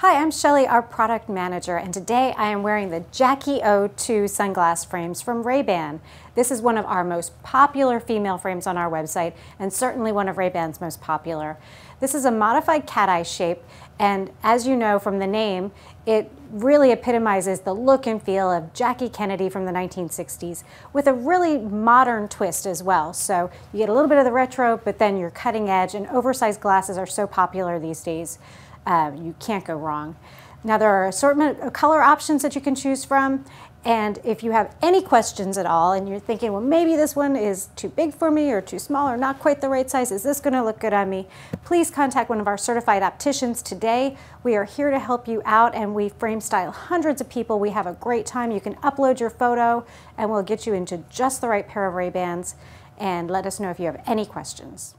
Hi, I'm Shelley, our product manager, and today I am wearing the Jackie Ohh 2 sunglass frames from Ray-Ban. This is one of our most popular female frames on our website, and certainly one of Ray-Ban's most popular. This is a modified cat eye shape, and as you know from the name, it really epitomizes the look and feel of Jackie Kennedy from the 1960s with a really modern twist as well. So you get a little bit of the retro, but then your cutting edge, and oversized glasses are so popular these days uh, you can't go wrong. Now there are assortment of color options that you can choose from. And if you have any questions at all and you're thinking, well, maybe this one is too big for me or too small or not quite the right size, is this gonna look good on me? Please contact one of our certified opticians today. We are here to help you out and we frame style hundreds of people. We have a great time. You can upload your photo and we'll get you into just the right pair of Ray-Bans and let us know if you have any questions.